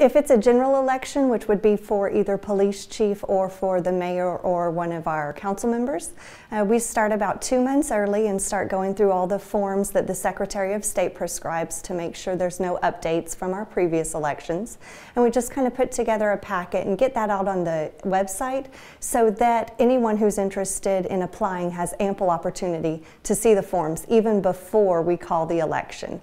If it's a general election, which would be for either police chief or for the mayor or one of our council members, uh, we start about two months early and start going through all the forms that the Secretary of State prescribes to make sure there's no updates from our previous elections. And we just kind of put together a packet and get that out on the website so that anyone who's interested in applying has ample opportunity to see the forms even before we call the election.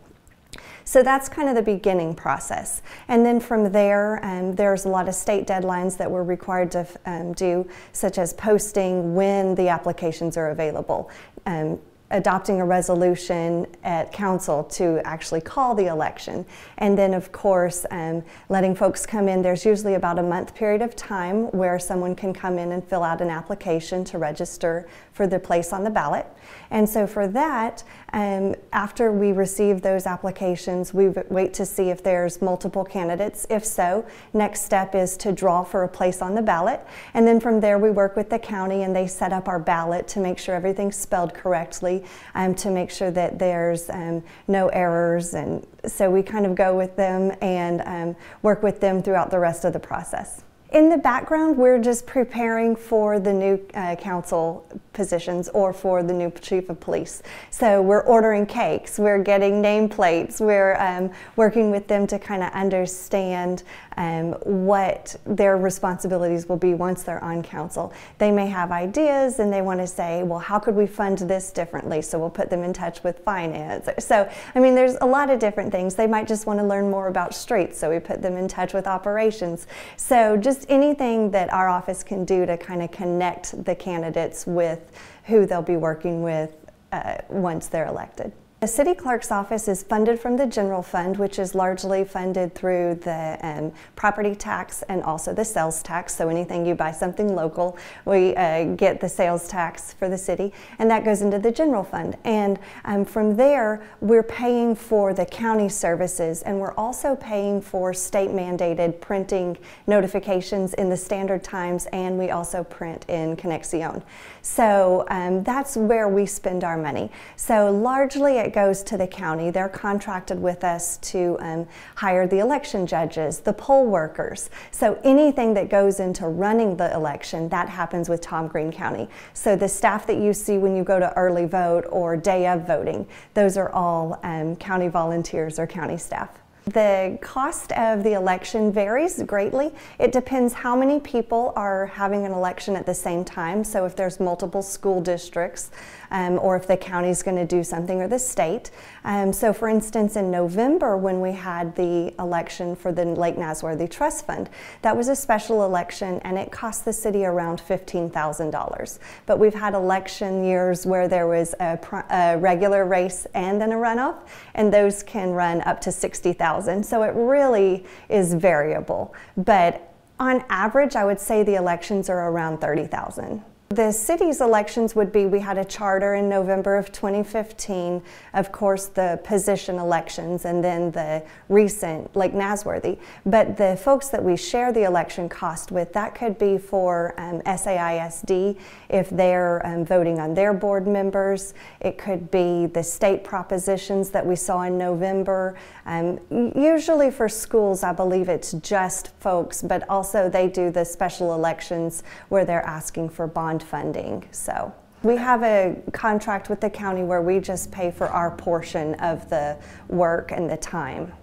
So that's kind of the beginning process. And then from there, um, there's a lot of state deadlines that we're required to um, do, such as posting when the applications are available. Um, adopting a resolution at council to actually call the election. And then, of course, um, letting folks come in. There's usually about a month period of time where someone can come in and fill out an application to register for their place on the ballot. And so, for that, um, after we receive those applications, we wait to see if there's multiple candidates. If so, next step is to draw for a place on the ballot. And then from there, we work with the county and they set up our ballot to make sure everything's spelled correctly um, to make sure that there's um, no errors. And so we kind of go with them and um, work with them throughout the rest of the process. In the background, we're just preparing for the new uh, council positions or for the new chief of police. So we're ordering cakes, we're getting nameplates, we're um, working with them to kind of understand um, what their responsibilities will be once they're on council. They may have ideas and they want to say, well, how could we fund this differently? So we'll put them in touch with finance. So, I mean, there's a lot of different things. They might just want to learn more about streets, so we put them in touch with operations. So just anything that our office can do to kind of connect the candidates with who they'll be working with uh, once they're elected. The city clerk's office is funded from the general fund, which is largely funded through the um, property tax and also the sales tax. So anything you buy something local, we uh, get the sales tax for the city, and that goes into the general fund. And um, from there, we're paying for the county services, and we're also paying for state mandated printing notifications in the Standard Times, and we also print in Conexion. So um, that's where we spend our money. So largely it goes to the county. They're contracted with us to um, hire the election judges, the poll workers. So anything that goes into running the election, that happens with Tom Green County. So the staff that you see when you go to early vote or day of voting, those are all um, county volunteers or county staff. The cost of the election varies greatly. It depends how many people are having an election at the same time. So if there's multiple school districts, um, or if the county is going to do something or the state. Um, so for instance, in November when we had the election for the Lake Nasworthy Trust Fund, that was a special election and it cost the city around $15,000. But we've had election years where there was a, a regular race and then a runoff, and those can run up to 60,000 thousand. So it really is variable. But on average, I would say the elections are around 30,000. The city's elections would be we had a charter in November of 2015, of course, the position elections, and then the recent Lake Nasworthy. But the folks that we share the election cost with, that could be for um, SAISD if they're um, voting on their board members. It could be the state propositions that we saw in November. Um, usually for schools, I believe it's just folks, but also they do the special elections where they're asking for bond bond funding. So we have a contract with the county where we just pay for our portion of the work and the time.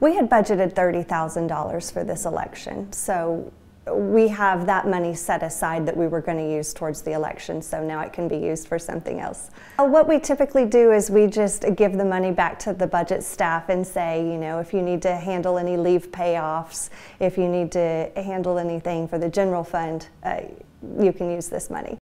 We had budgeted $30,000 for this election, so we have that money set aside that we were going to use towards the election, so now it can be used for something else. What we typically do is we just give the money back to the budget staff and say, you know, if you need to handle any leave payoffs, if you need to handle anything for the general fund, uh, you can use this money.